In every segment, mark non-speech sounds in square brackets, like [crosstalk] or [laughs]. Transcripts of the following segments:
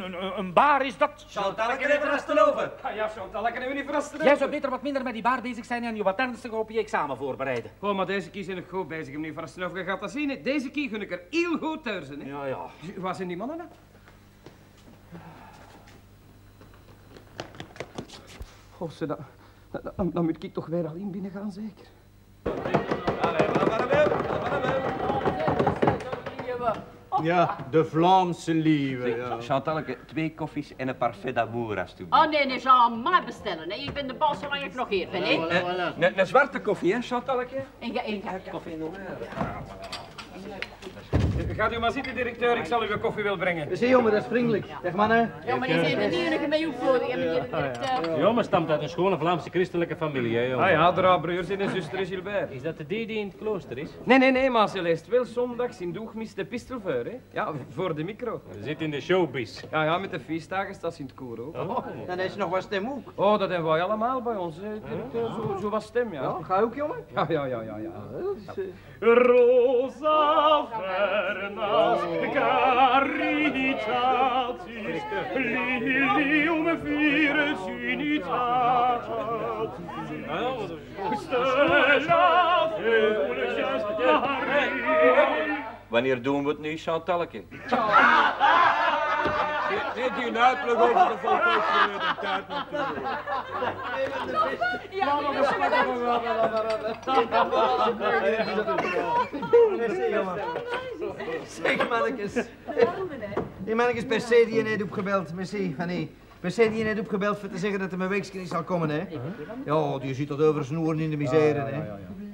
een, een, een bar is dat. Chantalke even rasten over. Ah, ja, Chantal, kunnen we niet Jij zou beter wat minder met die bar bezig zijn en je wat ernstiger op je examen voorbereiden. Oh, maar deze keer zijn ik goed bezig, meneer verrasten over. Je gaat dat zien, hè. Deze keer gun ik er heel goed thuis in, hè. Ja, ja. Waar zijn die mannen dan? Oh, ze, dan, dan, dan, dan moet ik toch weer alleen binnen gaan, zeker? Allee, wat maar wel. Wat maar wel. Ja, de Vlaamse lieve. Ja. Chantalke, twee koffies en een parfait d'amour, alstublieft. Oh nee, nee, zal mij bestellen. hè. Ik ben de baas zolang ik nog hier ben. hè. Een, een zwarte koffie, hè, Chantalke? En ga, en ga. Koffie nog Gaat u maar zitten, directeur. Ik zal u een koffie wel brengen. Zie jongen, dat is vriendelijk. Zeg mannen. Ja, maar die zijn niet enige mee opvoeding, de directeur. Jongen stamt uit een schone Vlaamse christelijke familie, hè, jongen. Ah ja, de broers en zuster is Gilbert. Is dat de die die in het klooster is? Nee, nee, nee, maar ze leest wel zondags in Doegmis de pistelveur, hè. Ja, voor de micro. Ze zit in de showbiz. Ja, ja, met de feestdagen staat ze in het koor ook. Dan is er nog wat stem ook. Oh, dat hebben wij allemaal bij ons, hè, directeur. Zo, zo was stem, ja. Ja, ga ook jongen. Ja, ja, ja, ja, ja. Rosa vernas caritatis lilium virginitatis stella fulgens Wanneer doen we het nu, Chantalke? Dit is een uitleg over de volksverleden tijd natuurlijk. Ja, Zeg mannetjes. Die mannetjes per se die je net opgebeld. Merci. Per se die je net opgebeld voor te zeggen dat er mijn weekje niet zal komen, hè. Ja, die zit tot over snoeren in de misère, hè.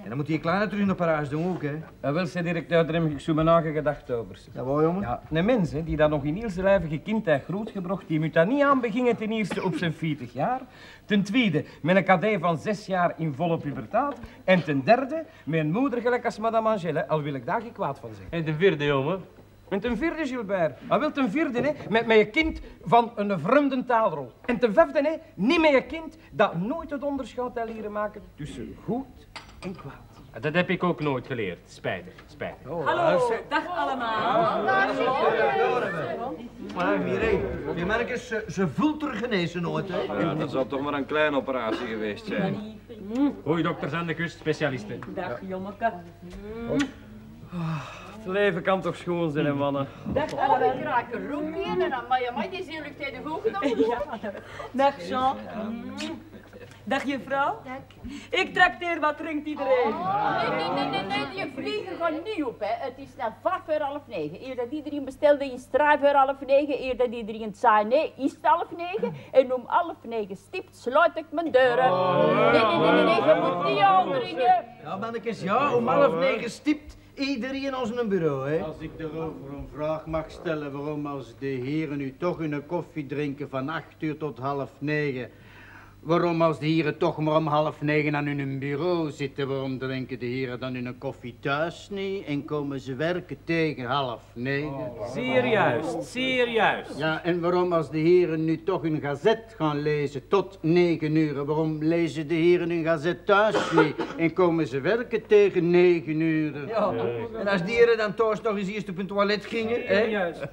En dan moet die kleine terug naar Parijs doen ook, hè. Ja, wel, zei directeur, daar heb ik zo mijn eigen gedacht over. Ja, waar, jongen? Ja, een mens hè, die dat nog in heel zijn lijvige kindheid grootgebracht, die moet daar niet aan beginnen ten eerste op zijn 40 jaar, ten tweede met een cadet van 6 jaar in volle puberteit en ten derde met een moeder gelijk als madame Angèle, al wil ik daar geen kwaad van zeggen. En de vierde, jongen? En ten vierde, Gilbert, hij wil ten vierde hè, met, met je kind van een vreemde taalrol. En ten vijfde, hè, niet met je kind dat nooit het onderscheid zal leren maken tussen goed en kwaad. Dat heb ik ook nooit geleerd. Spijtig, spijtig. Hallo, dag allemaal. Maar Mireille, die mannetjes, ze, ze voelt er genezen nooit, hè. Ja, dat zal toch maar een kleine operatie geweest zijn. Goeie dokters aan de kust, specialisten. Dag jommeke. Het leven kan toch schoon zijn, hè, mannen. Dag Oh, ik raak een in en dan, maar die is eerlijk tegen genomen. Ja, dag Jean. Dag juffrouw. Ik trakteer, wat drinkt iedereen? Nee, nee, nee, nee, nee, die vlieger gaat niet op, hè. Het is net vijf voor half negen. Eer dat iedereen bestelde in straat voor half negen, eer dat iedereen zei nee, is het half negen. En om half negen stipt sluit ik mijn deuren. Nee, nee, nee, nee, nee, je moet niet aandringen. Ja, mannetjes, ja, om half negen stipt iedereen ons een bureau, hè. Als ik daarover een vraag mag stellen, waarom als de heren nu toch een koffie drinken van acht uur tot half negen, waarom als de heren toch maar om half negen aan hun bureau zitten, waarom drinken de heren dan hun koffie thuis niet en komen ze werken tegen half negen? Zeer juist, zeer juist. Ja, en waarom als de heren nu toch een gazet gaan lezen tot negen uur, waarom lezen de heren hun gazet thuis niet en komen ze werken tegen negen uur? Ja, en als dieren dan thuis nog eens eerst op een toilet gingen, hè. Juist.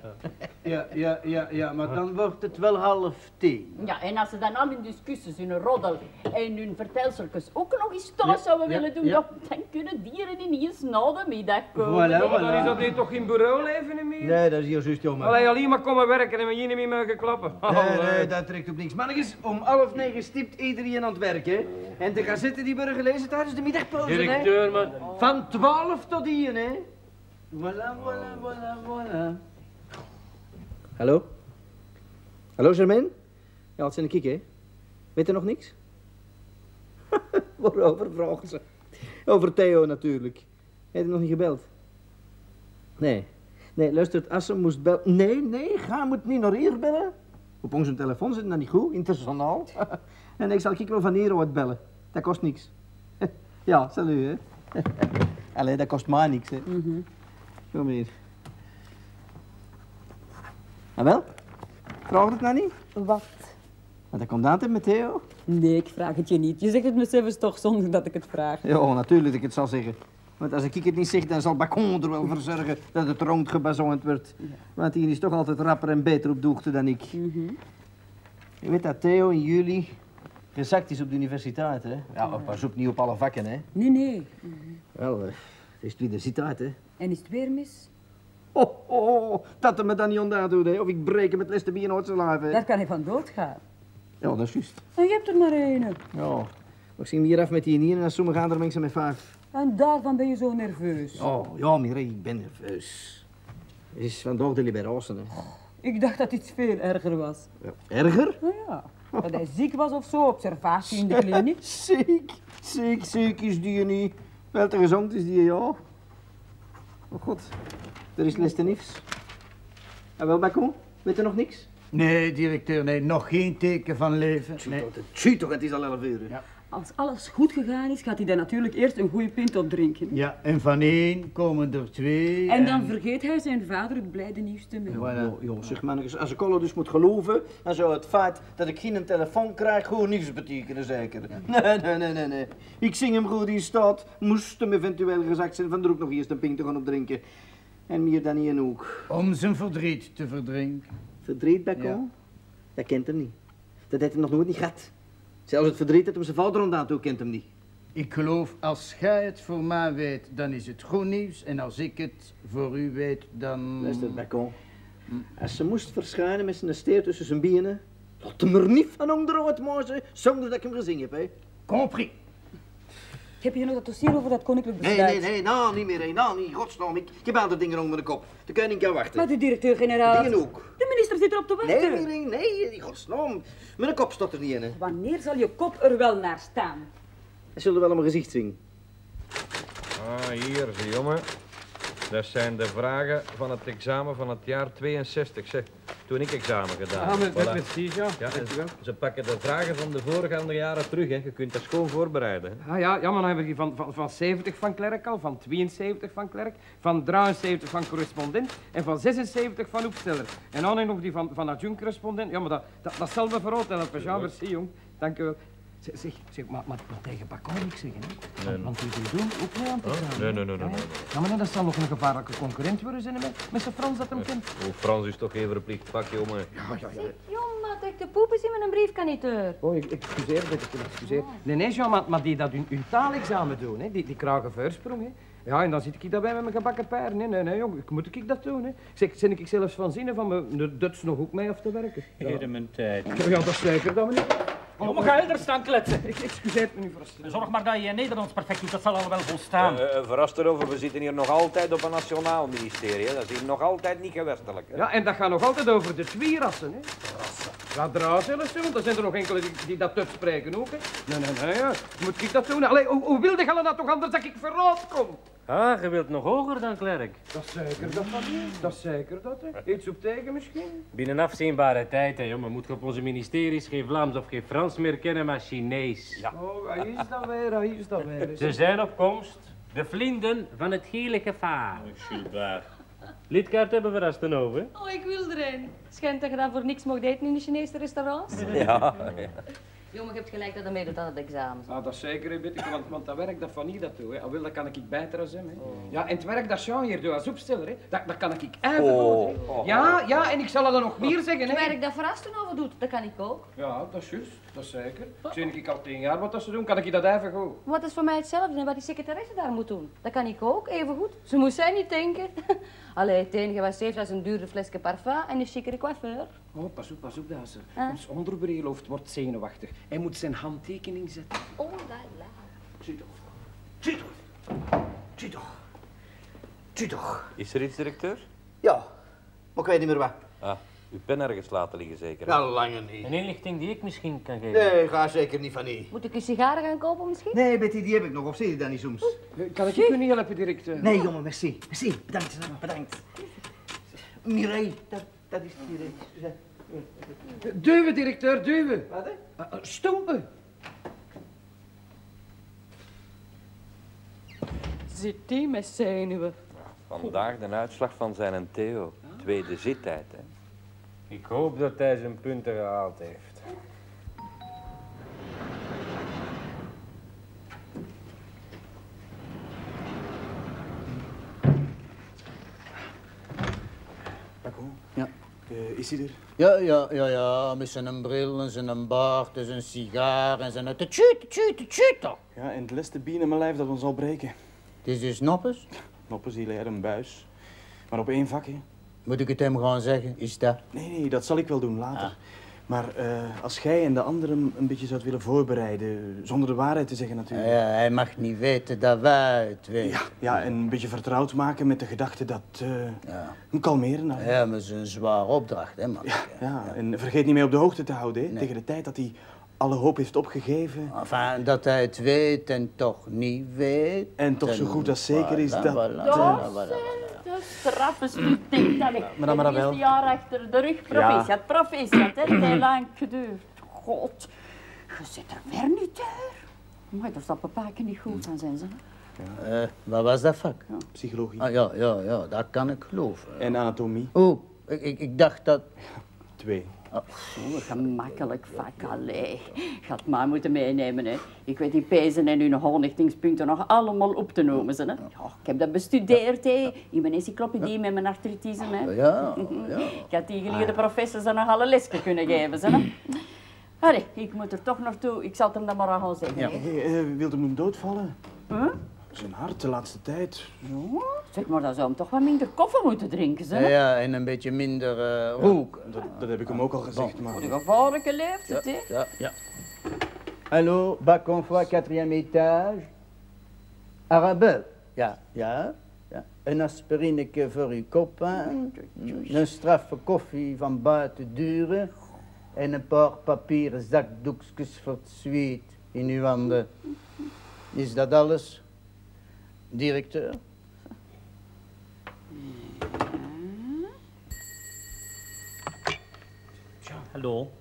Ja, ja, ja, ja, maar dan wordt het wel half tien. Ja, en als ze dan al hun discussies, hun roddel en hun vertelseltjes ook nog eens thuis zouden ja, willen doen, dan kunnen dieren ineens na de middag komen. Voilà, hè. Dan is voilà. dat hier toch geen bureauleven meer? Nee, dat is hier juist, jongen. Allee, alleen maar komen werken en we hier niet meer mogen klappen. Nee, nee, dat trekt op niks. Mannetjes, om half negen stipt iedereen aan het werk, hè. En de gazetten die worden gelezen tijdens de middagpauze, hè. Directeur, man. Van 12 tot 1, hè. Voilà, voilà, voilà, voilà. Hallo? Hallo, Germaine? Ja, het zijn ik, hè. Weet je nog niks? [laughs] Waarover vragen ze? Over Theo natuurlijk. Heb je nog niet gebeld? Nee. Nee, luistert, als ze moest bellen... Nee, nee, ga moet niet naar hier bellen. Op onze telefoon zit dat niet goed, internationaal. [laughs] en ik zal ik wel van hier uit bellen. Dat kost niks. [laughs] ja, salut, hè. Allee, dat kost mij niks, hè. Kom hier. Ah wel? Vraag het nou niet? Wat? Wat komt dat in met Theo? Nee, ik vraag het je niet. Je zegt het me zelfs toch zonder dat ik het vraag. Ja, natuurlijk dat ik het zal zeggen. Want als ik het niet zeg, dan zal Bacon er wel voor zorgen dat het rondgebazond wordt. Want hij is toch altijd rapper en beter op de hoogte dan ik. Je weet dat Theo in juli gezakt is op de universiteit, hè? Ja, pas op, niet op alle vakken, hè? Nee, nee. Wel, eh, het is het universiteit, hè? En is het weer mis? Oh, oh, oh, dat er me dan niet ondaan doet, hè? Of ik breek hem met les te zijn lijf, hè? Daar kan hij van doodgaan. Ja, dat is juist. En je hebt er maar één. Ja. We zien hier af met die nieren en sommigen gaan er mensen met vijf. En daarvan ben je zo nerveus. Oh, ja, Mireille, ik ben nerveus. Het is vandaag de liberatie, hè? Ik dacht dat iets veel erger was. Ja. Erger? Nou ja, dat hij ziek was of zo, observatie in de kliniek. [laughs] Ziek, ziek, ziek is die niet. Wel te gezond is die, ja. Oh god, er is les te niets. En wel, Bacon, weet je nog niks? Nee, directeur, nee, nog geen teken van leven. Nee. Toch, het is al elf uur. hè. Ja. Als alles goed gegaan is, gaat hij dan natuurlijk eerst een goede pint opdrinken. Ja, en van één komen er twee. En dan vergeet hij zijn vader het blijde nieuws te melden. Voilà. Zeg mannetjes, als ik alle dus moet geloven, dan zou het feit dat ik geen telefoon krijg gewoon niets betekenen, zeker. [laughs] Nee, nee, nee, nee, nee. Ik zing hem goed in staat, moest hem eventueel gezakt zijn, van er ook nog eerst een pint te gaan opdrinken. En meer dan niet ook. Om zijn verdriet te verdrinken. Verdriet, Bacon? Ja. Dat kent hem niet. Dat heeft hij nog nooit niet gehad. Zelfs het verdriet dat hem zijn vader ondaan toe kent hem niet. Ik geloof, als gij het voor mij weet, dan is het goed nieuws. En als ik het voor u weet, dan... Luister, Bacon. Als ze moest verschijnen met zijn steer tussen zijn benen, laat hem er niet van onderuit mozen, zonder dat ik hem gezien heb, hè. Compris. Heb je nog dat dossier over dat koninklijk Nee, besluit? nee, nee, nou niet meer, nou niet, godsnaam. Ik, ik heb andere dingen onder de kop. De koning kan wachten. Maar de directeur-generaal... Dingen ook. De minister zit erop te Nee, wachten. nee, nee, nee, die godsnaam. Mijn kop staat er niet in, hè. Wanneer zal je kop er wel naar staan? Hij zullen wel aan mijn gezicht zien. Ah, hier, zie jongen. Dat zijn de vragen van het examen van het jaar 62. Zeg, toen ik examen gedaan Ah, heb. met, met Voilà. prestige, ja. Ja, ze pakken de vragen van de voorgaande jaren terug. Hè. Je kunt dat schoon voorbereiden. Hè. Ah ja, ja, maar dan hebben we die van, van, van 70 van klerk al, van 72 van klerk, van 73 van correspondent en van 76 van opsteller. En dan nog die van, van adjunct correspondent. Ja, maar dat, dat, dat zal me vooruit helpen. Ja, merci, jong. Dank u wel. Zeg, zeg, zeg maar, maar, maar tegen Bacon niks zeggen, hè? Want, want die doen doen ook mee aan het examen. Nee, nee, nee, nee, nee, ja. Maar nee, dat zal nog een gevaarlijke concurrent worden zijn, met, met zijn Frans dat hem kent. Oh, Frans is toch even verplicht pak, jongen. Ja, ja, ja. Jong, maar ik de poep is in met een briefkaniteur. Oh, ik excuseer, dat ik excuseer. Nee, nee, Jean, maar, maar die dat hun, hun taalexamen doen, hè, die, die krijgen voorsprong, hè. Ja, en dan zit ik daarbij met mijn gebakken pijr. Nee, nee, nee, jong, ik moet ik dat doen, hè. Zeg, zin ik zelfs van zinnen van mijn Duits nog ook mee af te werken. Ja, Heden mijn tijd. ja dat is zeker dat we niet. Oh, ga je er staan kletsen? Ik excuseer me nu voor Zorg maar dat je Nederlands perfect doet, dat zal al wel volstaan. Uh, verrast erover, we zitten hier nog altijd op een nationaal ministerie. Hè. Dat is hier nog altijd niet gewestelijk. Hè. Ja, en dat gaat nog altijd over de twee rassen, hè. Ja, draad zelfs, want er zijn er nog enkele die, die dat Duits spreken ook, hè. Nee, nee, nee, ja. Moet ik dat doen? Allee, hoe, hoe wilde je dat toch anders dat ik verraad kom? Ah, je wilt nog hoger dan klerk. Dat is zeker dat van niet. Dat is zeker dat, hè. Iets op tegen misschien? Binnen afzienbare tijd, hè, jongen. Moet je op onze ministeries geen Vlaams of geen Frans meer kennen, maar Chinees. Ja. Oh, hij is dat weer, hij is dat weer. Ze zijn op komst. De vlinden van het gele gevaar. Gilbert. Lidkaart hebben we rest over. Oh, ik wil er een. Schijnt dat je dan voor niks mocht eten in de Chinese restaurants. Ja, [laughs] Jongen, je hebt gelijk dat hij meedoet aan het examen. Ah, dat is zeker, hè, weet ik, want, want dat werk dat van niet dat doe. Hè. Al wil, dat kan ik beter als hem. Hè. Ja, en het werk dat Jean hier doet als opsteller, hè, dat, dat kan ik even goed. hè. Ja, ja, en ik zal er nog meer zeggen. Het Hè. werk dat Verrasten over doet, dat kan ik ook. Ja, dat is juist, dat is zeker. Zie ik al tien jaar wat dat ze doen, kan ik dat even goed. Wat is voor mij hetzelfde en wat die secretaresse daar moet doen? Dat kan ik ook, even goed. Ze moest zij niet denken. [laughs] Allee, het enige wat ze heeft is een dure flesje parfum en een chicere coiffeur. Oh, pas op, pas op, Dazer. Huh? Ons onderbreelhoofd wordt zenuwachtig. Hij moet zijn handtekening zetten. Oh, la la. Zie toch. Zie toch. Zie toch. Zie toch. Is er iets, directeur? Ja, maar ik weet niet meer wat. Ah, uw pen ergens laten liggen zeker. Nou, lange niet. Een inlichting die ik misschien kan geven. Nee, ga zeker niet van niet. Moet ik een sigaren gaan kopen misschien? Nee, Betty, die heb ik nog. Of zie je dat niet soms? Eh, Kan ik je niet helpen, directeur? Nee, jongen, merci. Merci. Bedankt, bedankt. Mireille, dat, dat is Mireille. Duwen, directeur, duwen. Wat, hè? Uh, uh, stompen. Zit die met zenuwen? Vandaag de uitslag van zijn Theo. Tweede zittijd, hè. Ik hoop dat hij zijn punten gehaald heeft. Paco? Ja. Eh, is hij er? Ja, ja, ja, ja. Met zijn bril en zijn baard en zijn sigaar en zijn... Tjut, tjut, tjut. Ja, en het leste bier in mijn lijf dat ons zal breken. Het is dus die leren een buis. Maar op één vakje. Moet ik het hem gaan zeggen, is dat? Nee, nee, dat zal ik wel doen later. Maar eh, als jij en de anderen een beetje zou willen voorbereiden, zonder de waarheid te zeggen Ja, natuurlijk. ja, hij mag niet weten dat wij het weten. Ja, ja, en een beetje vertrouwd maken met de gedachte dat... eh Ja. Hem kalmeren. nou. Ja, maar het is een zware opdracht, hè, man. Ja, en vergeet niet mee op de hoogte te houden, hè? Tegen de tijd dat hij alle hoop heeft opgegeven. Enfin, dat hij het weet en toch niet weet. En toch zo goed als zeker is dat- Dat straffe maar dan maar het jaar achter de rug. Proficiat, proficiat. hè. Het heeft lang geduurd. God, je zit er ver niet uit. Maar daar zal papa niet goed van zijn, zeg. Eh, wat was dat vak? Psychologie. Ah, ja, ja, ja, dat kan ik geloven. En anatomie. Oh, ik, ik, ik dacht dat... Twee. Oh, gemakkelijk vak, allee. Gaat maar moeten meenemen, hè. Ik weet die pezen en hun honigtingspunten nog allemaal op te noemen, ze, hè. Ja, ik heb dat bestudeerd, hè. In mijn encyclopedie met mijn artritisme, hè. Ja, [laughs] ja. Ik had die geleerde professors dan nog alle lesje kunnen geven, ze, hè. Allee, ik moet er toch naartoe. Ik zal het hem dan maar gaan zeggen, Ja. hè. Hey, uh, wilde hem doodvallen? Huh? Zijn hart de laatste tijd. Ja, zeg maar, dan zou hem toch wat minder koffie moeten drinken, ze, Ja, ja, en een beetje minder rook. Dat, dat heb ik hem ook al gezegd, Voor maar... de gevaarlijke leeftijd, hè. Ja, ja. Hallo, Baconfoy, quatrième étage. Arabel. Ja, ja, ja. Een aspirineke voor uw copain. Een straffe koffie van buiten duren. En een paar papieren zakdoekjes voor het zweet in uw handen. Is dat alles, directeur? Hallo.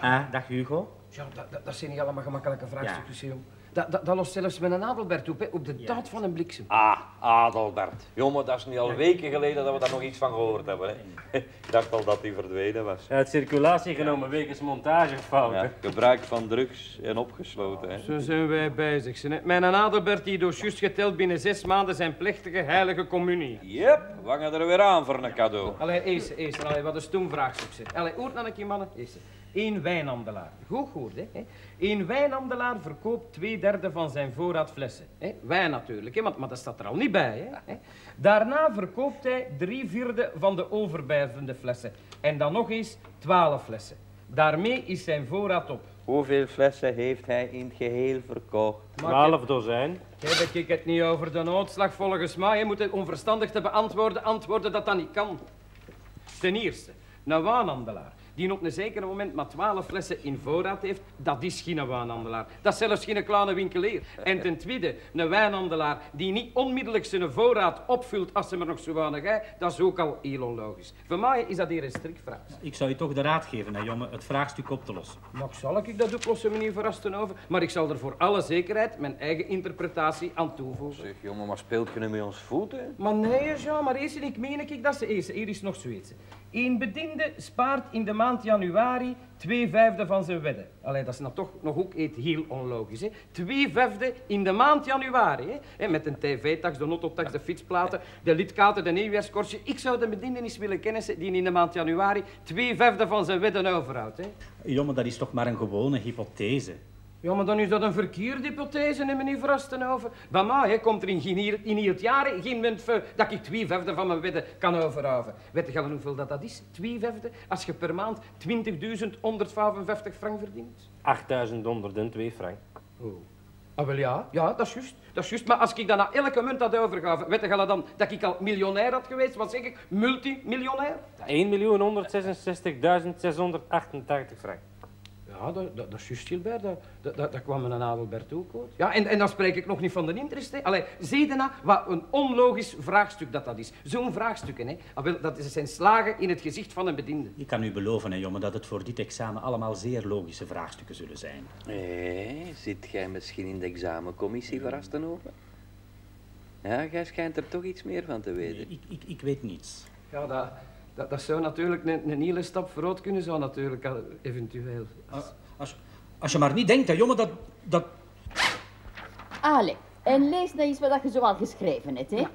Ah, dag Hugo. Ja, dat, dat, dat zijn niet allemaal gemakkelijke vraagstukjes, jong. Dat, dat, dat lost zelfs met een Adelbert op, hè, op de daad van een bliksem. Ah, Adelbert. Jongen, dat is niet al weken geleden dat we daar nog iets van gehoord hebben. Hè. Ik dacht al dat hij verdwenen was. Uit circulatie genomen wegens montagefouten. Ja, gebruik van drugs en opgesloten. Hè. Zo zijn wij bezig. Hè. Mijn Adelbert die dossiers geteld binnen zes maanden zijn plechtige heilige communie. Yep, we gaan er weer aan voor een cadeau. Allee, eerst, eerst, allee, wat een stoem vraagstuk. zeg. Allee, hoort dan een keer, mannen. Eerst. Eén wijnhandelaar. Goed gehoord, hè. Eén wijnhandelaar verkoopt twee derde van zijn voorraad flessen. Hè? Wijn natuurlijk, hè, want, maar dat staat er al niet bij. Hè? Hè? Daarna verkoopt hij drie vierde van de overblijvende flessen. En dan nog eens twaalf flessen. Daarmee is zijn voorraad op. Hoeveel flessen heeft hij in het geheel verkocht? Twaalf dozijn. Heb ik het niet over de noodslag volgens mij? Je moet het onverstandig te beantwoorden, antwoorden dat dat niet kan. Ten eerste, een waanhandelaar die op een zeker moment maar twaalf flessen in voorraad heeft, dat is geen waanhandelaar. Dat is zelfs geen kleine winkelier. En ten tweede, een wijnhandelaar die niet onmiddellijk zijn voorraad opvult als ze er nog zo weinig heeft, dat is ook al heel onlogisch. Voor mij is dat hier een strikvraag. Ik zou je toch de raad geven, hè, jongen, het vraagstuk op te lossen. Maar zal ik dat oplossen, meneer Verrastenhoven? Maar ik zal er voor alle zekerheid mijn eigen interpretatie aan toevoegen. Zeg, jongen, maar speelt je nu met ons voeten? Maar nee, Jean, maar eerst ik meen ik dat ze eerst. Hier is nog zoiets. Een bediende spaart in de maand januari twee vijfde van zijn wedden. Allee, dat is nou toch nog ook heel onlogisch. Hè? Twee vijfde in de maand januari. Hè? Met een tv-tax, de autotax, de fietsplaten, de lidkaarten, de nieuwjaarskortje. Ik zou de bediende eens willen kennen die in de maand januari twee vijfde van zijn wedden overhoudt. Hè? Jongen, dat is toch maar een gewone hypothese. Ja, maar dan is dat een verkeerde hypothese, hè, meneer Verrastenhoven. Bij mij hè, komt er in, geen hier- in heel het jaar geen voor dat ik twee vijfde van mijn wedden kan overhouden. Weet je al hoeveel dat, dat is? Twee vijfde? Als je per maand 20.155 frank verdient. 8102 frank. Oh. Ah, wel ja, ja, dat is juist. Dat is juist. Maar als ik dan naar elke munt had overgehouden, weet je al dan dat ik al miljonair had geweest? Wat zeg ik? Multimiljonair? 1.166.688 frank. Ja, dat, dat, dat is juist, Gilbert. Dat, dat, dat, dat kwam een Adelbert ook uit. Ja, en, en dan spreek ik nog niet van de interest. Hè. Allee, zie je nou wat een onlogisch vraagstuk dat dat is. Zo'n vraagstukken, hè. Ah, wel, dat is- zijn slagen in het gezicht van een bediende. Ik kan u beloven, hè, jongen, dat het voor dit examen allemaal zeer logische vraagstukken zullen zijn. Hé, zit jij misschien in de examencommissie Verrastenhoven? Ja, jij schijnt er toch iets meer van te weten. Ik, ik, ik weet niets. Ja, dat, dat, dat zou natuurlijk een, een hele stap vooruit kunnen zijn, natuurlijk, al- eventueel. Als, als je maar niet denkt, hè, jongen, dat... dat... Allee, en lees nou eens wat je zoal geschreven hebt, hè.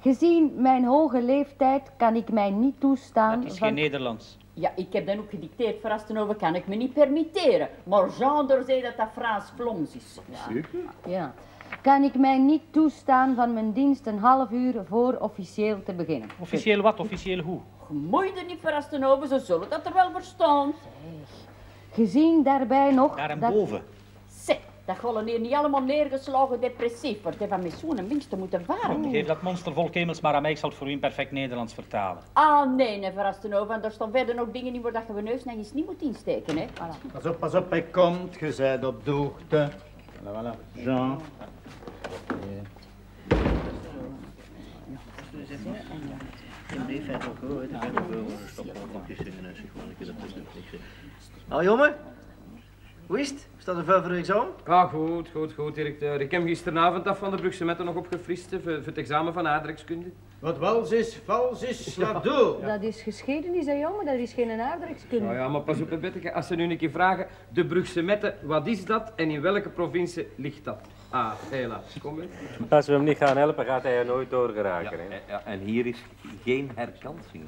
Gezien mijn hoge leeftijd kan ik mij niet toestaan Dat is van... geen Nederlands. Ja, ik heb dan ook gedicteerd voor Astenova, kan ik me niet permitteren. Maar Jean zei dat dat Frans Vlaams is. Ja. Ja. Kan ik mij niet toestaan van mijn dienst een half uur voor officieel te beginnen. Officieel wat, officieel hoe? Moeite niet voor Astenova, ze zullen dat er wel verstaan. Gezien daarbij nog... Daar en dat- boven. Zeg, dat gollen hier niet allemaal neergeslagen depressief wordt. Van met zo'n mens te moeten varen. Geef dat monster vol kemels maar aan mij, ik zal het voor u in perfect Nederlands vertalen. Ah, nee, nee, voor Astenova. En er staan verder nog dingen in waar dat je je neus nog eens niet moet insteken, hè. Voilà. Pas op, pas op, hij komt. Je zijt op de hoogte. Voilà, voilà. Jean. Jongen, hoe is het? Staat er veel voor examen? Ah, goed, goed, goed, directeur. Ik heb gisteravond af van de Brugse Metten nog opgefrist hè, voor, voor het examen van aardrijkskunde. Wat wals is, vals is, door. Dat is geschiedenis, hè jongen, dat is geen aardrijkskunde. Nou ja, maar pas op, Betteke. Als ze nu een keer vragen, de Brugse Metten, wat is dat en in welke provincie ligt dat? Ah, helaas. Kom mee. Als we hem niet gaan helpen, gaat hij er nooit doorgeraken. hè. Ja, en hier is geen herkansing.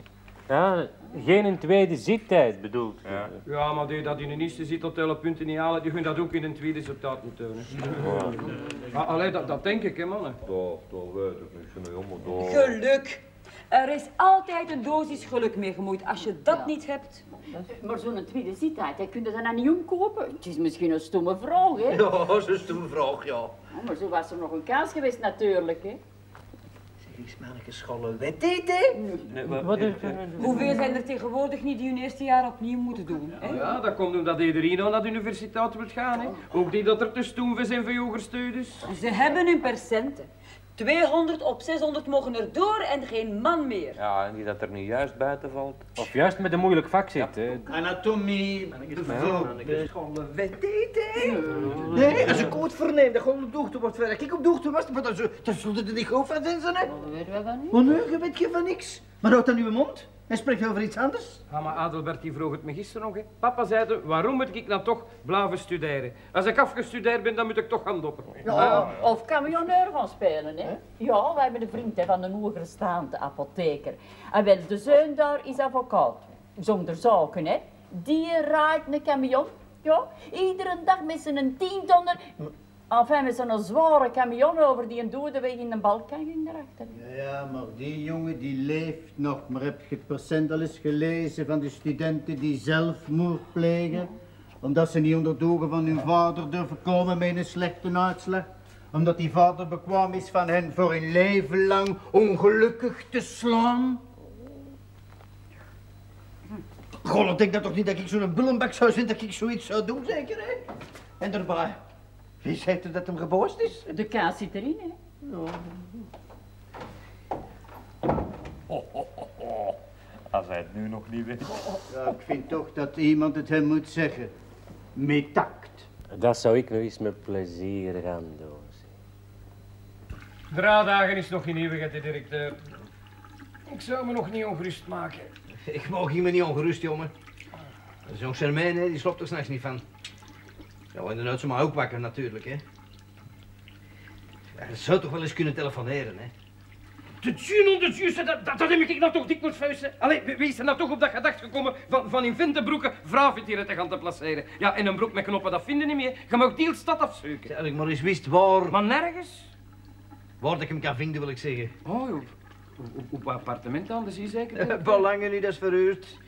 Ja, geen een tweede zittijd bedoeld. Ja. Ja, maar die dat in een eerste zit tot hele punten niet halen, die gaan dat ook in een tweede resultaat moeten doen. hè. Ah, allee, dat, dat denk ik, hè, mannen. Toch, toch weet ik niet, jammer, toch. Geluk. Er is altijd een dosis geluk mee gemoeid. Als je dat niet hebt... Maar zo'n tweede zittijd, hè, kun je dat nou niet omkopen? Het is misschien een stomme vraag, hè. Ja, dat is een stomme vraag, ja. Maar zo was er nog een kaas geweest, natuurlijk, hè. Manneke, scholen wet eten? Wat is Hoeveel zijn er tegenwoordig niet die hun eerste jaar opnieuw moeten doen? Hè? Ja, dat komt omdat iedereen al naar de universiteit wil gaan. Hè. Ook die dat er te stoeven zijn voor jogersteuders. Ze hebben hun percenten. 200 op 600 mogen er door en geen man meer. Ja, en die dat er nu juist buiten valt. Of juist met een moeilijk vak zit. Hè. Anatomie, bijvoorbeeld. Scholen wet eten? Nee, als ik ooit verneem dat gewoon op de hoogte wordt verder. Kijk op de hoogte was, maar dan, zullen er niet goed van zijn, hè? Dat weten we van niet. Maar nee, je weet je van niks. Maar houd dan uw mond en spreek over iets anders. Ja, maar Adelbert die vroeg het me gisteren nog. Hè. Papa zei, waarom moet ik nou toch blijven studeren? Als ik afgestudeerd ben, dan moet ik toch gaan doppen. Ja, of camionneur gaan spelen, hè? Ja, wij hebben een vriend hè, van een hogerstaande apotheker. En wel, de zoon daar is advocaat. Zonder zaken, hè? Die rijdt een camion, ja? Iedere dag met zijn tientonner. Enfin, met zo'n zware camion over die een dode weg in de balkan ging erachter. Ja, ja, maar die jongen die leeft nog. Maar heb je het percent al eens gelezen van de studenten die zelfmoord plegen? Omdat ze niet onder de ogen van hun vader durven komen met een slechte uitslag? Omdat die vader bekwaam is van hen voor hun leven lang ongelukkig te slaan? Goh, denk dat toch niet dat ik zo'n bullenbak zou zijn dat ik zoiets zou doen, zeker, hè? En daarbij, wie zegt er dat hem geboord is? De kaas zit erin, hè? Als hij het nu nog niet weet. Ja, ik vind toch dat iemand het hem moet zeggen. Met tact. Dat zou ik nog eens met plezier gaan doen. Draadagen is nog geen eeuwigheid, hè, directeur. Ik zou me nog niet ongerust maken. Ik mag hier me niet ongerust, jongen. Zo'n Germain, hè, die sloopt er s'nachts niet van. Ja, en dan houdt ze maar ook wakker, natuurlijk, hè. Ja, je zou toch wel eens kunnen telefoneren, hè. De tune de juiste, dat, dat, dat heb ik nou toch dikwijls vuisten. Allee, wie- is er nou toch op dat gedacht gekomen van, van in vintenbroeken vrouwventieren te gaan te placeren? Ja, en een broek met knoppen, dat vinden niet meer. Je mag die stad afzoeken. Als ik maar eens wist waar... Maar nergens. Waar ik hem kan vinden, wil ik zeggen. Oh, op, op, op, appartement de zee zeker? [laughs] Belangen nu, dat is verhuurd.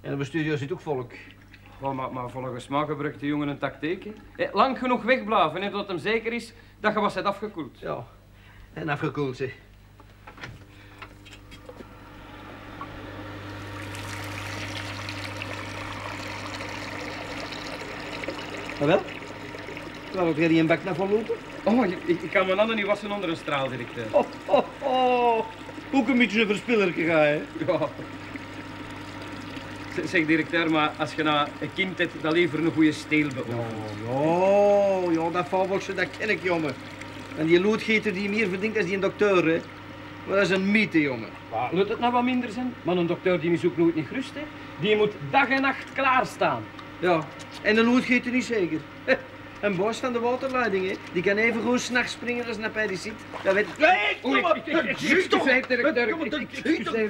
En op de studio zit ook volk. Oh, maar, maar volgens mij gebruikt die jongen een tactiek. lang genoeg wegblaven, hè, tot hem zeker is dat je was het afgekoeld. Ja, en afgekoeld, zeg. Nou wel? Waarom jij die een bak naar van lopen? Oh, ik, ik kan mijn handen niet wassen onder een straal, directeur. Oh, oh, oh. Ook een beetje een verspiller gaan, hè? Ja. Zeg, directeur, maar als je nou een kind hebt, dan liever een goede steel beoefent. Oh, ja, dat fabeltje, dat ken ik, jongen. En die loodgieter die meer verdient als die een dokter, hè? Maar dat is een mythe, jongen. Maar laat het nou wat minder zijn. Maar een dokter die is ook nooit niet gerust, hè. Die moet dag en nacht klaarstaan. Ja, en een loodgieter niet zeker. [laughs] Een bos van de waterleiding, hè. Die kan even goed s'nachts springen als een appendicit. Dat weet ik. Ik- ik- ik- Zie toch?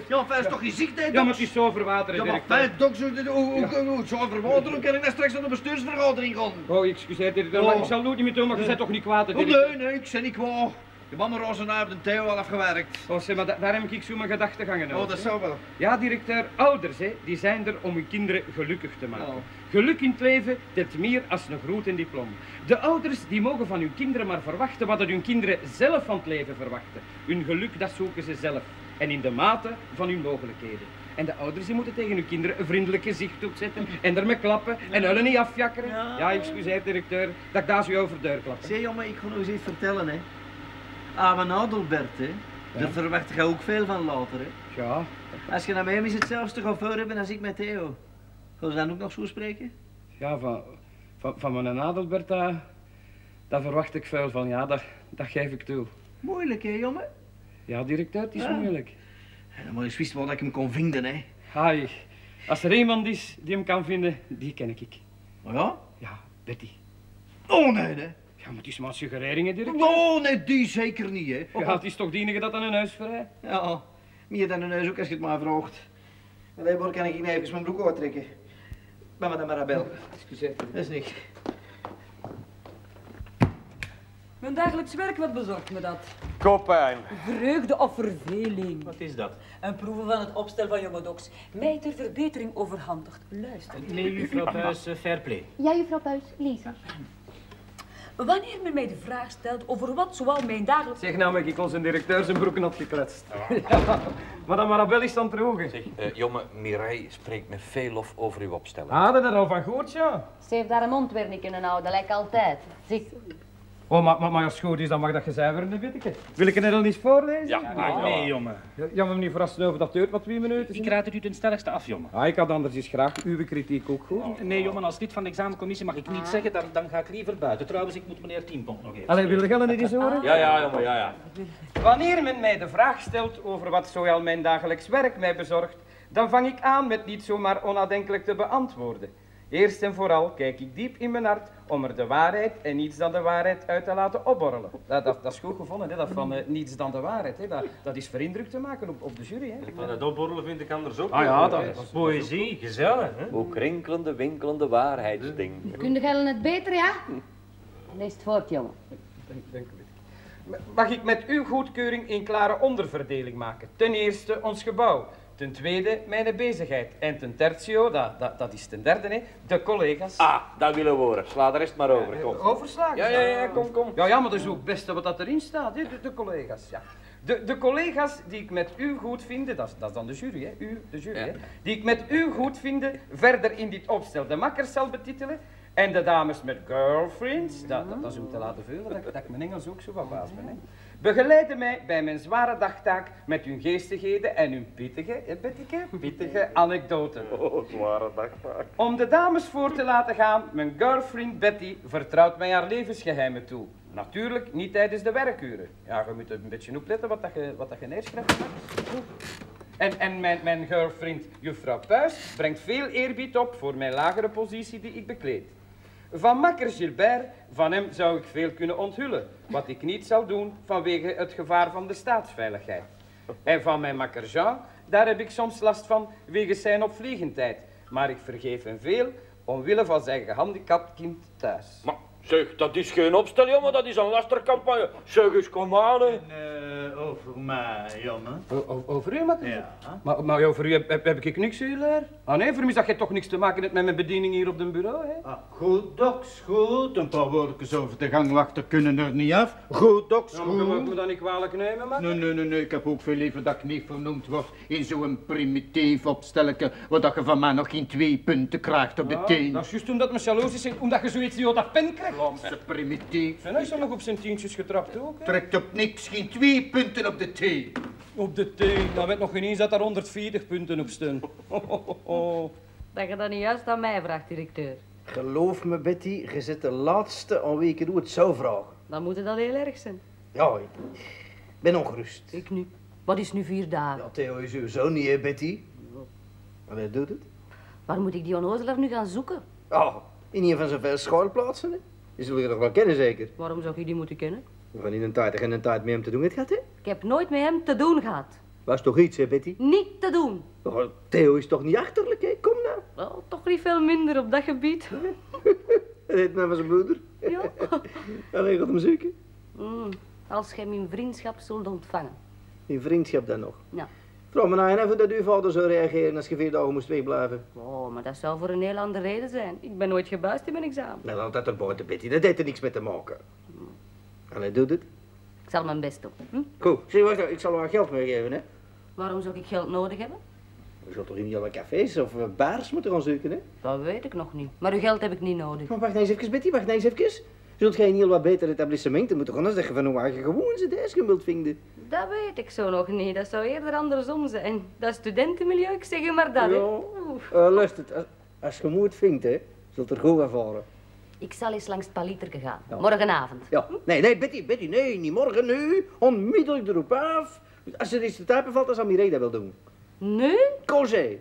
Ja, fijn, is toch je ziekte, Ja, maar het is zo verwateren, Ja, maar fijn, Doc, zo, verwateren, kan ik nou straks naar de bestuursvergadering gaan? Oh, excuseer, maar Oh. ik zal het niet meer doen, maar je bent toch niet kwaad, Oh, nee, nee, ik ben niet kwaad. De mama Rozenaar heeft een Theo al afgewerkt. Oh, zeg, maar da- daar heb ik zo mijn gedachtegangen over. Oh, dat zou wel. Ja, directeur, ouders, hè, die zijn er om hun kinderen gelukkig te maken. Oh. Geluk in het leven telt meer als een groot en diploma. De ouders die mogen van hun kinderen maar verwachten wat het hun kinderen zelf van het leven verwachten. Hun geluk, dat zoeken ze zelf. En in de mate van hun mogelijkheden. En de ouders die moeten tegen hun kinderen een vriendelijk gezicht opzetten en ermee klappen en huilen niet afjakkeren. Ja, excuseer directeur, dat ik daar zo over deur klap. Zeg, jongen, ik ga nog eens iets vertellen, hè. Aan Adelbert, hè. Daar verwacht je ook veel van later, hè. Ja, Als je naar mij is hetzelfde chauffeur hebben als ik met Theo. Gaan ze dan ook nog zo spreken? ja van, van, van mijn Adelbert, daar, daar verwacht ik veel van. Ja, dat, dat geef ik toe. Moeilijk, hè, jongen? Ja, directeur, het is Ja. moeilijk. Ja, maar eens wist wel dat ik hem kon vinden, hè. Hai, als er iemand is die hem kan vinden, die ken ik. Oh ja? Ja, Betty. Oh, nee, hè. Ja, maar het is maar suggereringen, directeur. Oh, nee, die zeker niet, hè. Ja, het is toch die enige dat aan een huis vrij? Ja, meer dan een neus ook als je het maar vraagt. Allee, Bor, kan ik niet even mijn broek uittrekken? Maar madame Marabel. Excuseer. Dat is niks. Mijn dagelijks werk, wat bezorgt me dat? Koppijn. Vreugde of verveling? Wat is dat? Een proeven van het opstel van jonge docs. Mij ter verbetering overhandigd. Luister. Nee, juffrouw [laughs] Buis, eh, fair play. Ja, juffrouw Puis, lezen. Wanneer men mij de vraag stelt over wat zoal mijn dagelijks... Zeg nou, ik onze directeur zijn broeken had gekletst. [laughs] Ja, maar dan Marabel is dan drogen. Zeg, eh, jongen, Mireille spreekt me veel lof over uw opstellen. Ah, dat er al van gehoord, ja. Ze heeft daar een mondwer niet kunnen houden, lijkt altijd. Zeg, Oh, maar, maar, maar als het goed is, dan mag dat gezegd worden, weet ik het. Wil ik het net al eens voorlezen? Ja, Ah, nee, jongen. Ja, ja, maar meneer Verrassen over dat duurt maar twee minuten. Ik raad het u ten stelligste af, jongen. Ah, ik had anders eens graag uw kritiek ook goed. Nee, jongen, als lid van de examencommissie mag ik niet zeggen, dan, dan ga ik liever buiten. Trouwens, ik moet meneer Tienpont nog even. Allee, wil je niet eens horen? Ja, ja, jongen, ja, ja. Wanneer men mij de vraag stelt over wat zoal mijn dagelijks werk mij bezorgt, dan vang ik aan met niet zomaar onnadenkelijk te beantwoorden. Eerst en vooral kijk ik diep in mijn hart om er de waarheid en niets dan de waarheid uit te laten opborrelen. [laughs] Dat, dat, dat is goed gevonden, hè? dat van eh, niets dan de waarheid. Hè? Dat, dat is voor indruk te maken op, op de jury. Hè? Van het opborrelen vind ik anders ook. Ah ja, dat, is poëzie, gezellig, hè? Ook rinkelende, winkelende waarheidsding. kun je het beter, ja? Lees het voort, jongen. Dank- dank u. Mag ik met uw goedkeuring een klare onderverdeling maken? Ten eerste ons gebouw. Ten tweede mijn bezigheid. En ten tertio, dat, dat, dat is ten derde, hè, de collega's. Ah, dat willen we horen. Sla de rest maar over, kom. Overslagen. Ja, ja, ja, kom, kom. Ja, ja, maar dat is ook het beste wat dat erin staat, hè, de, de collega's. Ja. De, de collega's die ik met u goed vind, dat is, dat is dan de jury, hè, u, de jury, Ja. hè, die ik met u goed vind, verder in dit opstel de makkers zal betitelen. En de dames met girlfriends, dat, dat, dat is om te laten vullen, dat, dat ik mijn Engels ook zo wat baas ben. Hè. Begeleiden mij bij mijn zware dagtaak met hun geestigheden en hun pittige, hè, Bettike, pittige [laughs] anekdoten. Oh, zware dagtaak. Om de dames voor te laten gaan, mijn girlfriend Betty vertrouwt mij haar levensgeheimen toe. Natuurlijk niet tijdens de werkuren. Ja, je moet een beetje opletten wat, dat je, wat dat je neerschrijft. En, en mijn, mijn girlfriend juffrouw Puis brengt veel eerbied op voor mijn lagere positie die ik bekleed. Van makker Gilbert, van hem zou ik veel kunnen onthullen, wat ik niet zal doen vanwege het gevaar van de staatsveiligheid. En van mijn makker Jean, daar heb ik soms last van wegens zijn opvliegendheid. Maar ik vergeef hem veel omwille van zijn gehandicapt kind thuis. Zeg, dat is geen opstel, jongen, dat is een lastercampagne. Zeg eens, kom aan, hè. Eh, over mij, jongen. Over u, makker? Ja. Maar, maar over u heb, heb, ik niks, Euler? Ah nee, voor mij dat jij toch niks te maken hebt met mijn bediening hier op het bureau, hè? Ah, goed, doks, goed. Een paar woordjes over de gangwachter kunnen er niet af. Goed, doks, Ja, maar je mag me dat niet kwalijk nemen, maar... Nee, nee, nee, nee, ik heb ook veel liever dat ik niet vernoemd word in zo'n primitief opstelletje, waar dat je van mij nog geen twee punten krijgt op de Ja, teen. Dat is juist omdat me jaloers is, en omdat je zoiets niet op dat pen krijgt. Vlaamse primitief. En hij is dan nog op zijn tientjes getrapt ook, hè? Trekt op niks, geen twee punten op de teen. Op de teen, dan weet nog geen eens dat daar 140 punten op staan. [laughs] Dat je dat niet juist aan mij vraagt, directeur. Geloof me, Betty, je zit de laatste aan wie ik het zou vragen. Dan moet het al heel erg zijn. Ja, ik ben ongerust. Ik nu. Wat is nu vier dagen? Ja, Theo is uw zoon niet, hè, Betty? Maar hij doet het. Waar moet ik die onnozelaar nu gaan zoeken? Ja, in een van zijn veel schuilplaatsen, hè? Die zul je toch wel kennen, zeker? Waarom zou je die moeten kennen? We gaan in een tijd en een tijd met hem te doen het gaat, hè? Ik heb nooit met hem te doen gehad. Was toch iets, hè, Betty? Niet te doen. Oh, Theo is toch niet achterlijk, hè? Kom nou. Wel, toch niet veel minder op dat gebied. Hij heet nou van zijn moeder. Ja. [laughs] Hij regelt hem zeker. Mm, als je mijn vriendschap zult ontvangen. In vriendschap dan nog. Ja. Vraag me nou even dat uw vader zou reageren als je vier dagen moest wegblijven. Oh, maar dat zou voor een heel andere reden zijn. Ik ben nooit gebuist in mijn examen. Nou, dan dat er buiten, Betty. Dat heeft er niks mee te maken. En hij doet het. Ik zal mijn best doen. Hm? Goed. Zie, wacht, ik zal wat geld meegeven, hè? Waarom zou ik geld nodig hebben? Je zult toch in alle cafés of eh, bars moeten gaan zoeken, hè? Dat weet ik nog niet. Maar uw geld heb ik niet nodig. Maar wacht eens even, Betty, wacht eens even. Zult jij in heel wat beter etablissementen moeten gaan je van hoe je gewoon deze wilt vinden? Dat weet ik zo nog niet. Dat zou eerder andersom zijn. Dat studentenmilieu, ik zeg je maar dat. Ja. Oeh. Uh, luister, als, als je moed vindt, hè, zult er goed ervaren. Ik zal eens langs het palieterke gaan. Ja. Morgenavond. Ja. Nee, nee, Betty, Betty, nee, niet morgen, nu. Onmiddellijk erop af. Als er iets te typen valt, dan zal Mireille dat wel doen. Nu? Congé.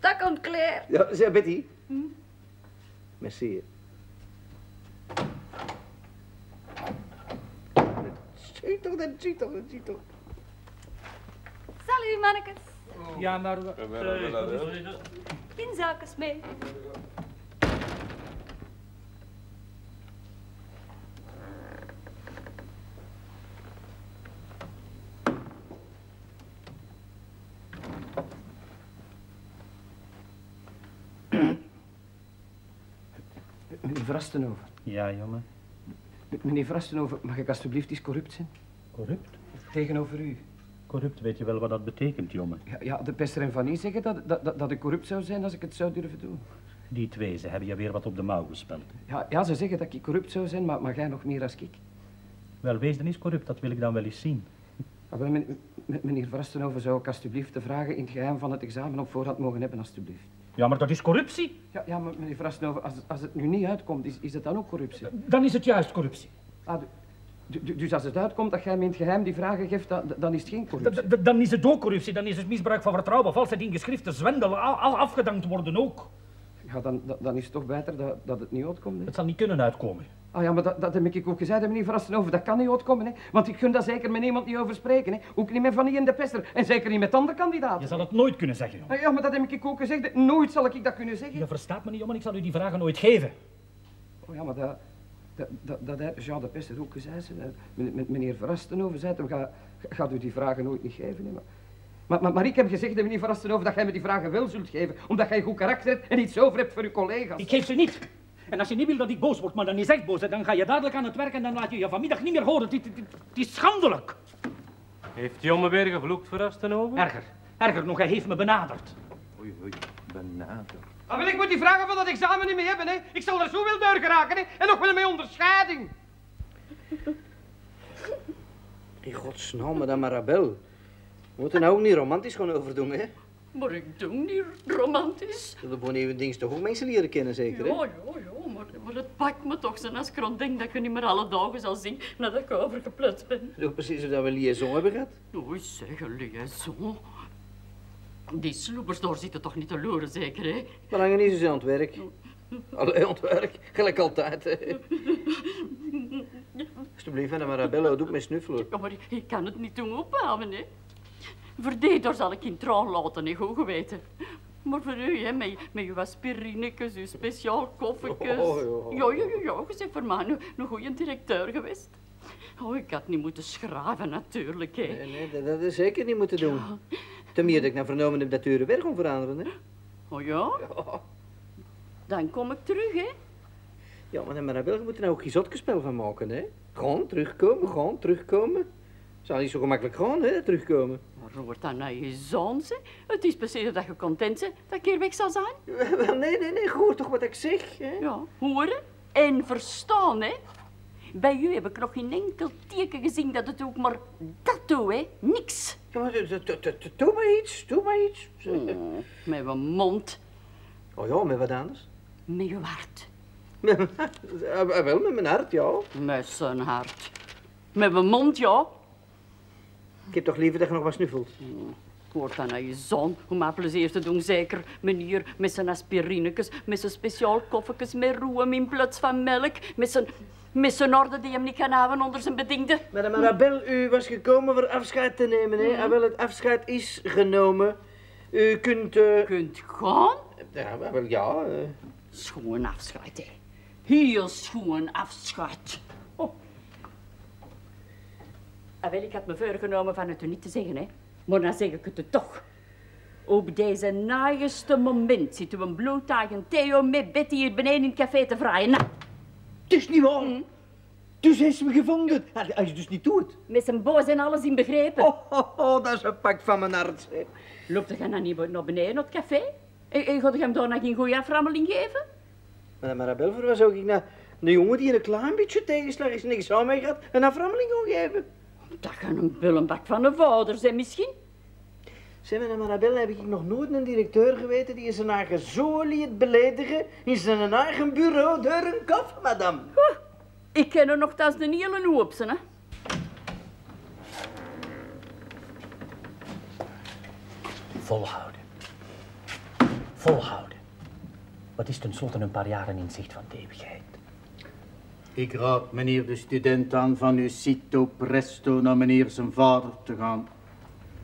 Dat komt klaar. Ja, zeg Betty. Merci. Zie toch, dat zie toch, dat zie toch. Salut, mannekes. Ja, maar... Pinzakens mee. Meneer Vrastenhoven. Ja, jongen. Meneer Vrastenhoven, mag ik alstublieft eens corrupt zijn? Corrupt? Tegenover u. Corrupt, weet je wel wat dat betekent, jongen? Ja, ja de Pester en Vannie zeggen dat, dat, dat, ik corrupt zou zijn als ik het zou durven doen. Die twee, ze hebben je weer wat op de mouw gespeld. Ja, ja ze zeggen dat ik corrupt zou zijn, maar, maar jij nog meer als ik. Wel, wees dan eens corrupt, dat wil ik dan wel eens zien. Ah, wel, meneer Vrastenhoven, zou ik alstublieft de vragen in het geheim van het examen op voorhand mogen hebben, alstublieft. Ja, maar dat is corruptie. Ja, ja maar meneer Vrastenhoven, als, als het nu niet uitkomt, is, is het dan ook corruptie? Dan is het juist corruptie. Ah, du- du- dus als het uitkomt dat jij me in het geheim die vragen geeft, dan, dan is het geen corruptie? D- Dan is het ook corruptie, dan is het misbruik van vertrouwen, valsheid in geschriften, zwendel, al, afgedankt worden ook. Ja, dan, dan- dan is het toch beter dat, dat het niet uitkomt, hè? Het zal niet kunnen uitkomen. Ah ja, maar dat, dat heb ik ook gezegd, meneer Vrastenhoven. Dat kan niet uitkomen, hè. Want ik gun daar zeker met niemand niet over spreken, hè. Ook niet met Van in de Pester. En zeker niet met andere kandidaten. Je zal het nooit kunnen zeggen, jongen. Ah ja, maar dat heb ik ook gezegd. Nooit zal ik dat kunnen zeggen. Je verstaat me niet, jongen, ik zal u die vragen nooit geven. Oh ja, maar dat... Dat, dat, dat heeft Jean de Pester ook gezegd. Met, meneer Vrastenhoven zei hem, ga, gaat u die vragen nooit niet geven, hè. Maar, maar, maar, maar ik heb gezegd, meneer Vrastenhoven, dat jij me die vragen wel zult geven. Omdat jij goed karakter hebt en iets over hebt voor uw collega's. Ik geef ze niet. En als je niet wil dat ik boos word, maar dan is echt boos, dan ga je dadelijk aan het werk en dan laat je je vanmiddag niet meer horen. Het, het, het- het is schandelijk. Heeft jongen weer gevloekt voor Astenoven? Erger, erger nog, hij heeft me benaderd. Oei, oei, benaderd. Ah, wel, ik moet die vragen van dat examen niet meer hebben, hè. Ik zal er zo wel door geraken, hè. En nog wel met onderscheiding. [laughs] In godsnaam, madame Marabel. We moeten nou ook niet romantisch gaan overdoen, hè? Maar ik doe niet romantisch. We even dingen toch ook mensen leren kennen, zeker, hè? Ja, ja, ja, maar, het pakt me toch zo als ik denk dat je niet meer alle dagen zal zien nadat ik overgeplut ben. Zo precies of dat we liaison hebben gehad. Oei, zeg, liaison. Die sloepers daar zitten toch niet te loeren, zeker, hè? Maar hangen niet zo aan het werk. Allee, aan het werk. Gelijk altijd, hè. Alsjeblieft, madame Marabel, doe met snuffelen. Ja, maar ik kan het niet doen ophouden, hè? Voor die daar zal ik in trouw laten, hè, goed geweten. Maar voor u, hè, met, met uw aspirinekes, uw speciaal koffiekes. Oh, ja. ja, ja, ja, ja, je bent voor mij een, een goede directeur geweest. Oh, ik had niet moeten schraven, natuurlijk, hè. Nee, nee, dat, dat is zeker niet moeten doen. Ten meer dat ik nou vernomen heb dat u de werk om veranderen, hè. Oh ja? Dan kom ik terug, hè. Ja, maar madame Marabel, je moet er nou ook geen zotgespel van maken, hè. Gewoon terugkomen, gewoon terugkomen. Zou niet zo gemakkelijk gaan, hè, terugkomen. Hoort dan naar je zoon, hè? Het is precies dat je content bent dat ik hier weg zal zijn. Wel, [laughs] nee, nee, nee, hoor toch wat ik zeg, hè. Ja, horen en verstaan, hè. Bij u heb ik nog geen enkel teken gezien dat het ook maar dat doet, hè. Niks. Ja, maar doe- maar iets, doe maar iets. Oh, [laughs] met mijn mond, Oh ja, met wat anders? met je hart, Met mijn hart. [laughs] Ah, wel, met mijn hart, ja. met zijn hart. Met mijn mond, ja. Ik heb toch liever dat je nog wat snuffelt. Hoort dan aan je zoon om maar plezier te doen, zeker. Meneer, met zijn aspirinekes, met zijn speciaal koffertjes met roem in plaats van melk, met zijn, met zijn orde die hem niet kan houden onder zijn bediende. Madame Arabel, u was gekomen voor afscheid te nemen, hè? Mhm. Ah, wel, het afscheid is genomen. U kunt... eh Kunt gaan? Ja, wel, ja. eh. Schoon afscheid, hè. Heel schoon afscheid. Ah, wel, ik had me voorgenomen van het u niet te zeggen, hè. Maar dan zeg ik het u toch. Op deze naaiste moment zitten we een bloedtagen Theo met Betty hier beneden in het café te vraaien. Nou, Het is niet waar. Dus hij is me gevonden. Als je dus niet doet. met zijn boos en alles in begrepen. Oh, oh, oh, dat is een pak van mijn hart. hè. Loopt hij dan niet naar beneden naar het café? En, en gaat hij hem daar nog geen goede aframmeling geven? Madame Arabel, voor wat zou ik nou een jongen die een klein beetje tegenslag is niks aan mij gaat, een aframmeling geven? Dat kan een bullenbak van een vader zijn misschien. Zeg, madame Arabel, heb ik nog nooit een directeur geweten die zijn eigen zo liet beledigen in zijn eigen bureau door een kop, madame. Ik ken er nogthans een hele hoop, hè. Volhouden. Volhouden. Wat is tenslotte een paar jaren in zicht van de eeuwigheid? Ik raad meneer de student aan van uw cito presto naar meneer zijn vader te gaan.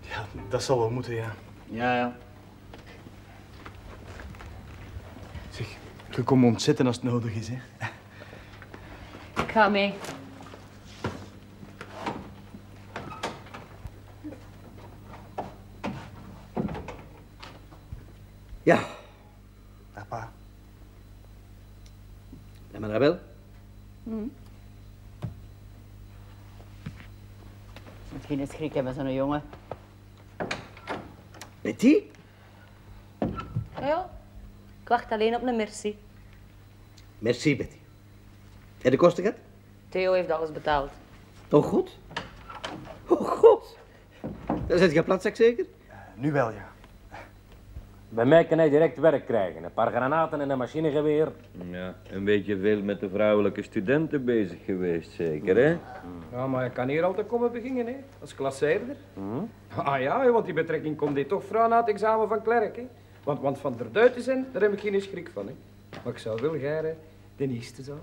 Ja, dat zal wel moeten, ja. Ja, ja. Zeg, je komt ontzitten als het nodig is, hè. Ik ga mee. Ja. Papa. Madame Arabel, Moet geen schrik hebben, zo'n jongen. Betty? Ja, ik wacht alleen op een merci. Merci, Betty. En de kosten gehad? Theo heeft alles betaald. Oh, God. Oh, God. Daar zit je platzak zeker? Nu wel, ja. Bij mij kan hij direct werk krijgen. Een paar granaten en een machinegeweer. Ja, een beetje veel met de vrouwelijke studenten bezig geweest, zeker, hè? Ja, maar je kan hier altijd komen beginnen, hè, als klasseerder. Ah ja, want die betrekking komt die toch vrouw na het examen van klerk, hè. Want, want van er duit te zijn, daar heb ik geen schrik van, hè. Maar ik zou wel graag de eerste zijn.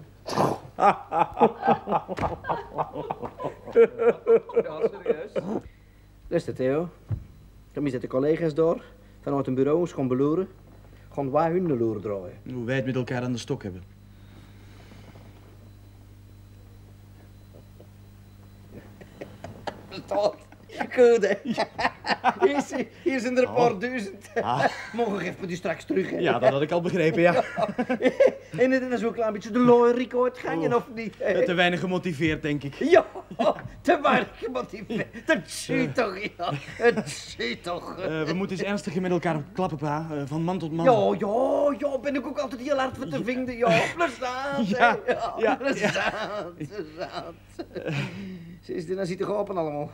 Ja, serieus. Luister, Theo. Kom eens met de collega's door. Vanuit een bureau eens gaan beloeren. Gaan wij hun de loer draaien. Hoe wij het met elkaar aan de stok hebben. Goed, [laughs] hè? Hier, is- hier zijn er een paar duizend. Morgen geeft me die straks terug, hè? Ja, dat had ik al begrepen, ja. [laughs] En het is ook een klein beetje de loerik uitgangen, of niet? Te weinig gemotiveerd, denk ik. Ja, te weinig gemotiveerd. [laughs] Dat zie toch, ja. Het zie toch. Eh, we moeten eens ernstig met elkaar klappen, pa. Eh, van man tot man. Ja, ja, ja, ben ik ook altijd heel hard voor te vinden. Ja, plezant, hè. Ja, Ja, ja, plezant, plezant. Ze is dan ziet er open allemaal.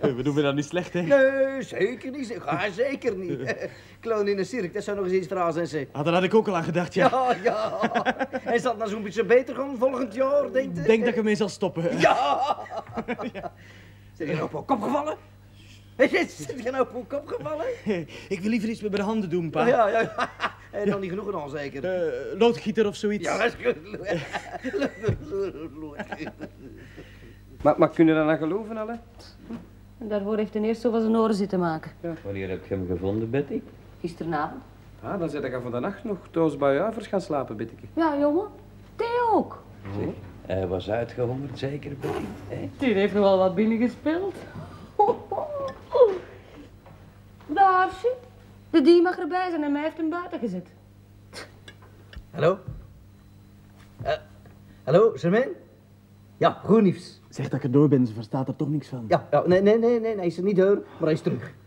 We doen we dat niet slecht, hè? Nee, zeker niet. Ga zeker niet. [laughs] Kloon in een cirk, dat zou nog eens iets verhaal zijn, zeg. Ah, daar had ik ook al aan gedacht, ja. Ja, ja. En zal het nou zo'n beetje beter gaan volgend jaar, denkt u? Ik denk dat ik ermee zal stoppen. [laughs] Ja! Zit je nou op uw kop gevallen? Zit je nou op uw kop gevallen? [laughs] Ik wil liever iets met mijn handen doen, pa. Ja, ja, ja. En nog niet genoeg gedaan, zeker? Eh, loodgieter of zoiets. Ja, dat is goed. Maar, maar kun je dat nou geloven, alle? En daarvoor heeft hij eerst zo van zijn oren zitten maken. Wanneer heb je hem gevonden, Betty? Gisteravond. Ah, dan zit ik van de nacht nog thuis bij ouders gaan slapen, ik. Ja, jongen. Theo ook. Hij was uitgehongerd, zeker, Betty? hè? Die heeft nog wel wat binnengespeeld. [laughs] Daar, zie. De die mag erbij zijn en mij heeft hem buiten gezet. Hallo? Eh, hallo, Germain? Ja, goed nieuws. Zeg dat ik er door ben, ze verstaat er toch niks van. Ja, ja nee, nee, nee, nee, hij is er niet door, maar hij is terug. [laughs]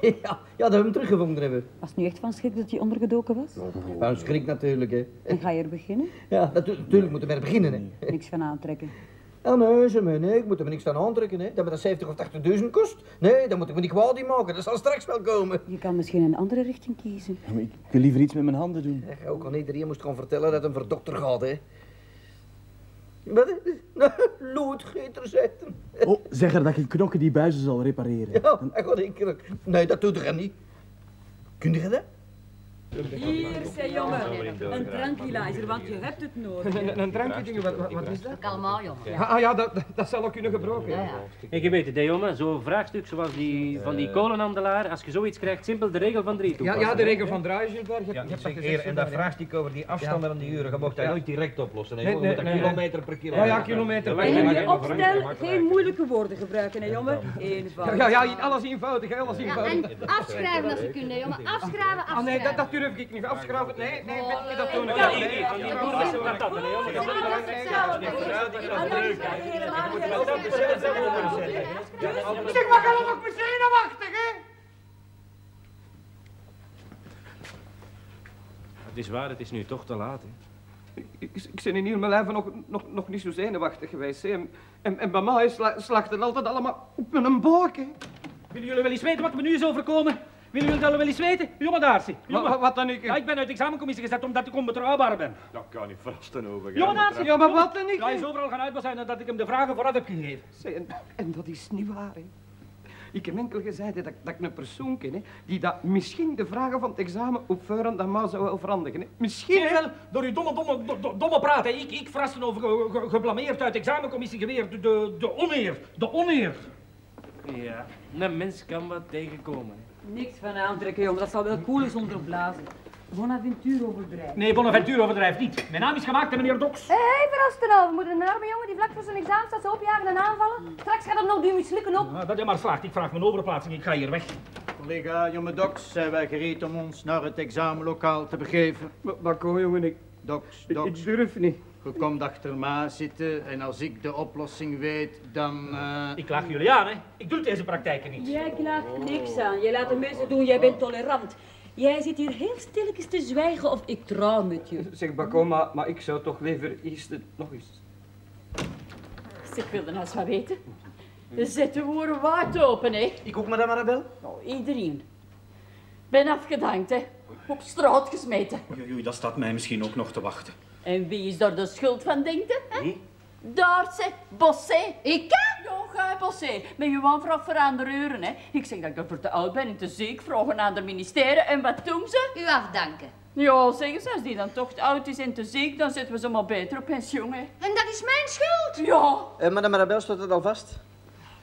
Ja, ja, dat we hem teruggevonden hebben. Was het nu echt van schrik dat hij ondergedoken was? Van schrik natuurlijk, hè. En ga je er beginnen? [laughs] Ja, natu- natuurlijk moeten we er beginnen, hè. Niks van aantrekken. [laughs] Ja, nee, Germain, nee, ik moet er me niks aan aantrekken, hè. Dat me dat 70 of 80.000 kost. Nee, dat moet ik me niet kwaad in maken, dat zal straks wel komen. Je kan misschien een andere richting kiezen. Ja, maar ik wil liever iets met mijn handen doen. Zeg, ook al iedereen moest gaan vertellen dat hem voor dokter gaat, hè. Wat? Nou, [laughs] loodgeter zetten. Oh, zeg er dat je knokken die buizen zal repareren. Ja, en god, ik... Nee, dat doet er niet. Kun je dat? Hier, zei jongen. Een tranquilizer, want je hebt het nodig. Een, een drankje, dingen, wat, wat, is dat? Kalmaal, jongen. Ja, ah, ja, dat, dat zal ook kunnen gebroken. Ja, ja. Ik weet het, hè, jongen. Zo'n vraagstuk zoals die van die kolenhandelaar. Als je zoiets krijgt, simpel de regel van drie Ja, toepassen. ja, de regel van draaien, Gilbert. Je, Ja, je hebt dat gezegd, en dat vraagstuk over die afstanden en die uren, je mocht dat Ja. nooit direct oplossen. hè. Nee, Je nee, kilometer per Ja, kilometer. ja, kilometer per En in kilometer. je opstel geen moeilijke woorden gebruiken, hè jongen. Ja, Eenvoudig. ja, ja, alles eenvoudig, hè, alles Ja, eenvoudig. en afschrijven als je kunt, hè, jongen. Afschrijven, Ah, nee, dat, afschrijven. dat durf ik niet. Afschrijven, nee, nee, weet je dat doen? Ja, Nee, nee, nee, van die boeren dat dat, hè, jongen. Dat is belangrijk. Zeg, maar dan nog meteen wachten, hè? Het is waar, het is nu toch te laat. Hè. Ik, ik, ik ben in heel mijn leven nog, nog, nog niet zo zenuwachtig geweest. Hè. En, en, en bij mij slachten altijd allemaal op mijn. Hè. Willen jullie wel eens weten wat me nu is overkomen? Willen jullie dat wel eens weten? Jongen Daarsie. Wat, Jongen. wat, wat dan ik? Ja, ik ben uit de examencommissie gezet omdat ik onbetrouwbaar ben. Dat kan niet verrasten over. Jongen Daarsie. Ja, maar wat dan ik? Hij is overal gaan uitbazijnen dat ik hem de vragen vooraf heb gegeven. En, en dat is niet waar, hè. Ik heb enkel gezegd dat, dat ik een persoon ken hè, die dat misschien de vragen van het examen op voorhand aan mij zou wel veranderen. Hè. Misschien, wel, door uw domme, domme, do- do- domme praat. hè. Ik, ik verraste over ge- ge- geblameerd uit de examencommissie geweerd. De, de, de oneer, de oneer. Ja, een mens kan wat tegenkomen. hè. Niks van aantrekken, jongen. Dat zal wel cool is onder blazen. Bonaventure overdrijven. Nee, Bonaventure overdrijft niet. Mijn naam is gemaakt, meneer Doks. Hé, hey, verrast er nou. We moeten een arme jongen die vlak voor zijn examen staat zo opjagen en aanvallen. Straks gaat het nog duw mislukken op. Nou, dat je maar slaagt. Ik vraag mijn overplaatsing. Ik ga hier weg. Collega jonge Doks, zijn wij gereed om ons naar het examenlokaal te begeven? Wat, wat kon, jongen, ik, Doks, ik, Doks, ik durf niet. Je komt achter mij zitten en als ik de oplossing weet, dan... eh, Ik klaag jullie aan, hè. Ik doe deze praktijken niet. Jij klaagt niks aan. Jij laat de mensen doen. Jij bent tolerant. Jij zit hier heel stilletjes te zwijgen of ik trouw met je. Zeg, Bako, maar, maar ik zou toch liever eerst het nog eens... Ik wilde nou eens wat weten. Zet de woorden waard open, hè. Ik ook, madame Arabel? Nou, iedereen. Ben afgedankt, hè. Op straat gesmeten. Oei, oei, dat staat mij misschien ook nog te wachten. En wie is daar de schuld van, denkt je? Hè? Daartse, Bossé. Ik? Ja, ga Bossé. Met uw aanvraag voor andere uren, hè. Ik zeg dat ik ervoor te oud ben en te ziek. Vragen aan de ministerie. En wat doen ze? U afdanken. Ja, zeggen ze, als die dan toch te oud is en te ziek, dan zetten we ze maar beter op pensioen, hè. En dat is mijn schuld. Ja. Eh, madame Arabel, staat het al vast?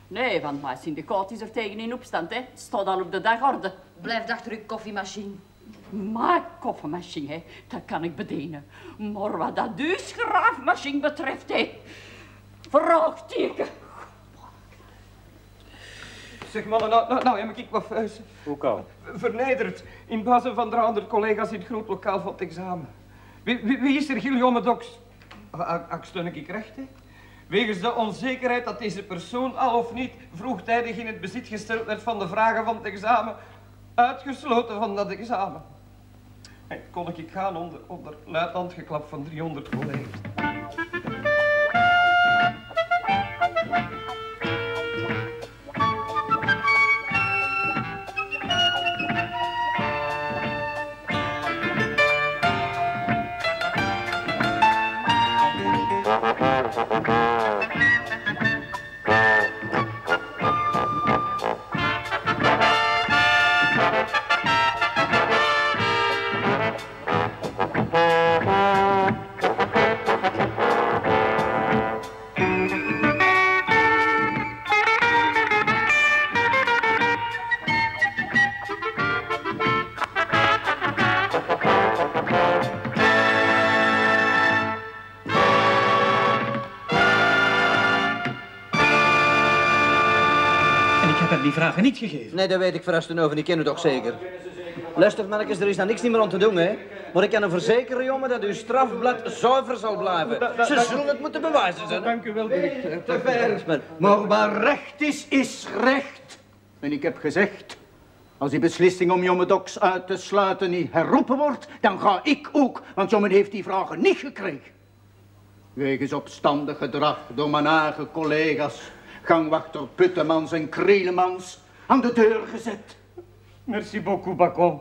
Nee, want mijn syndicaat is er tegen in opstand, hè. Het staat al op de dagorde. Blijf achter uw koffiemachine. Mijn koffiemachine, hè, dat kan ik bedienen. Maar wat dat uw schraafmachine betreft, hè, vraagteken. Zeg, mannen, nou, nou, nou heb ik wat vuisten. Hoe kan? Vernederd in bazen van 300 collega's in het groot lokaal van het examen. Wie, wie, wie is er Guillaume Dox? Ik steun ik recht, hè? Wegens de onzekerheid dat deze persoon al of niet vroegtijdig in het bezit gesteld werd van de vragen van het examen, uitgesloten van dat examen. En kon ik gaan onder, onder luid van 300 collega's. Vragen niet gegeven. Nee, dat weet ik verrasten over. Die kennen toch zeker. Luister, mannetjes, er is dan niks meer aan te doen, hè. Maar ik kan u verzekeren, jongen, dat uw strafblad zuiver zal blijven. Ze zullen het moeten bewijzen, ze. Dank u wel, directeur. te ver. Maar waar recht is, is recht. En ik heb gezegd, als die beslissing om jonge Doks uit te sluiten niet herroepen wordt, dan ga ik ook, want jongen heeft die vragen niet gekregen. Wegens opstandig gedrag door mijn eigen collega's, gangwachter Puttemans en Krelemans, aan de deur gezet. Merci beaucoup, Bacon.